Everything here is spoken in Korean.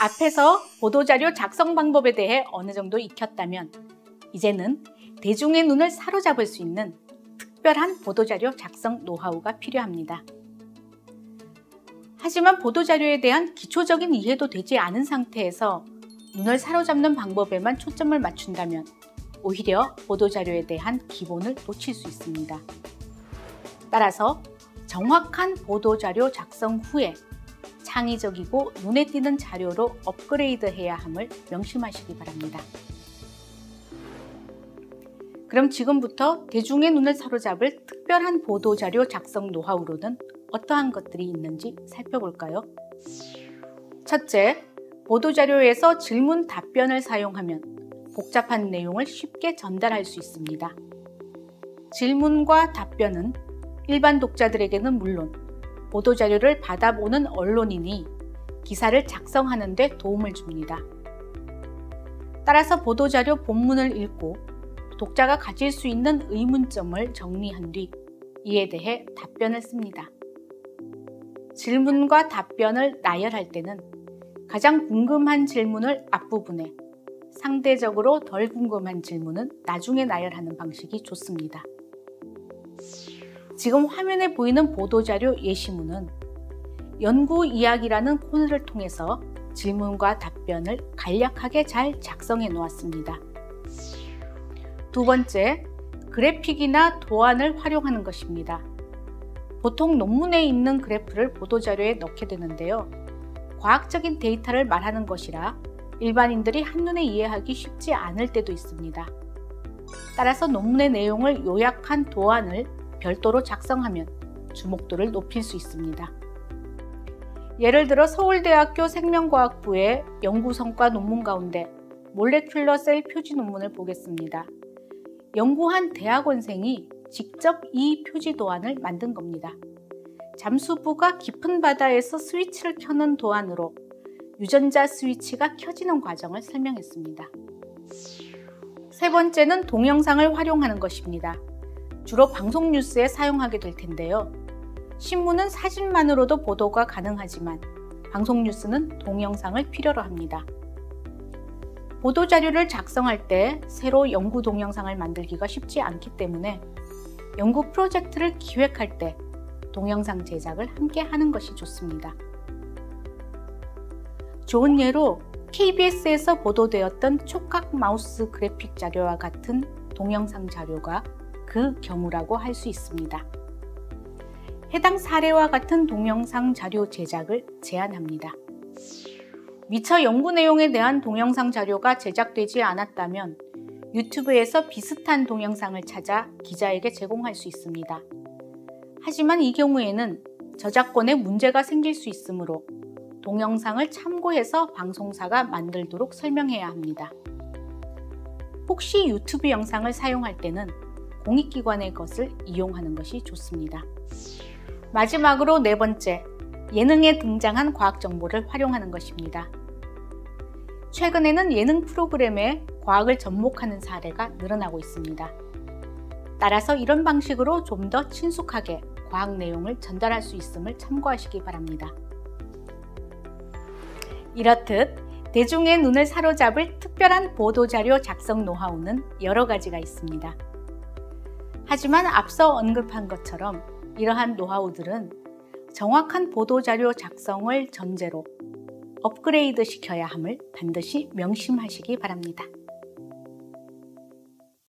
앞에서 보도자료 작성 방법에 대해 어느 정도 익혔다면 이제는 대중의 눈을 사로잡을 수 있는 특별한 보도자료 작성 노하우가 필요합니다. 하지만 보도자료에 대한 기초적인 이해도 되지 않은 상태에서 눈을 사로잡는 방법에만 초점을 맞춘다면 오히려 보도자료에 대한 기본을 놓칠 수 있습니다. 따라서 정확한 보도자료 작성 후에 창의적이고 눈에 띄는 자료로 업그레이드해야 함을 명심하시기 바랍니다. 그럼 지금부터 대중의 눈을 사로잡을 특별한 보도자료 작성 노하우로는 어떠한 것들이 있는지 살펴볼까요? 첫째, 보도자료에서 질문 답변을 사용하면 복잡한 내용을 쉽게 전달할 수 있습니다. 질문과 답변은 일반 독자들에게는 물론 보도자료를 받아보는 언론인이 기사를 작성하는 데 도움을 줍니다. 따라서 보도자료 본문을 읽고 독자가 가질 수 있는 의문점을 정리한 뒤 이에 대해 답변을 씁니다. 질문과 답변을 나열할 때는 가장 궁금한 질문을 앞부분에 상대적으로 덜 궁금한 질문은 나중에 나열하는 방식이 좋습니다. 지금 화면에 보이는 보도자료 예시문은 연구 이야기라는 코너를 통해서 질문과 답변을 간략하게 잘 작성해 놓았습니다. 두 번째, 그래픽이나 도안을 활용하는 것입니다. 보통 논문에 있는 그래프를 보도자료에 넣게 되는데요. 과학적인 데이터를 말하는 것이라 일반인들이 한눈에 이해하기 쉽지 않을 때도 있습니다. 따라서 논문의 내용을 요약한 도안을 별도로 작성하면 주목도를 높일 수 있습니다. 예를 들어 서울대학교 생명과학부의 연구 성과 논문 가운데 몰레큘러 셀 표지 논문을 보겠습니다. 연구한 대학원생이 직접 이 표지 도안을 만든 겁니다. 잠수부가 깊은 바다에서 스위치를 켜는 도안으로 유전자 스위치가 켜지는 과정을 설명했습니다. 세 번째는 동영상을 활용하는 것입니다. 주로 방송 뉴스에 사용하게 될 텐데요. 신문은 사진만으로도 보도가 가능하지만 방송 뉴스는 동영상을 필요로 합니다. 보도 자료를 작성할 때 새로 연구 동영상을 만들기가 쉽지 않기 때문에 연구 프로젝트를 기획할 때 동영상 제작을 함께 하는 것이 좋습니다. 좋은 예로 KBS에서 보도되었던 촉각 마우스 그래픽 자료와 같은 동영상 자료가 그 경우라고 할 수 있습니다. 해당 사례와 같은 동영상 자료 제작을 제안합니다. 미처 연구 내용에 대한 동영상 자료가 제작되지 않았다면 유튜브에서 비슷한 동영상을 찾아 기자에게 제공할 수 있습니다. 하지만 이 경우에는 저작권에 문제가 생길 수 있으므로 동영상을 참고해서 방송사가 만들도록 설명해야 합니다. 혹시 유튜브 영상을 사용할 때는 공익기관의 것을 이용하는 것이 좋습니다. 마지막으로 네 번째, 예능에 등장한 과학 정보를 활용하는 것입니다. 최근에는 예능 프로그램에 과학을 접목하는 사례가 늘어나고 있습니다. 따라서 이런 방식으로 좀 더 친숙하게 과학 내용을 전달할 수 있음을 참고하시기 바랍니다. 이렇듯 대중의 눈을 사로잡을 특별한 보도자료 작성 노하우는 여러 가지가 있습니다. 하지만 앞서 언급한 것처럼 이러한 노하우들은 정확한 보도자료 작성을 전제로 업그레이드 시켜야 함을 반드시 명심하시기 바랍니다.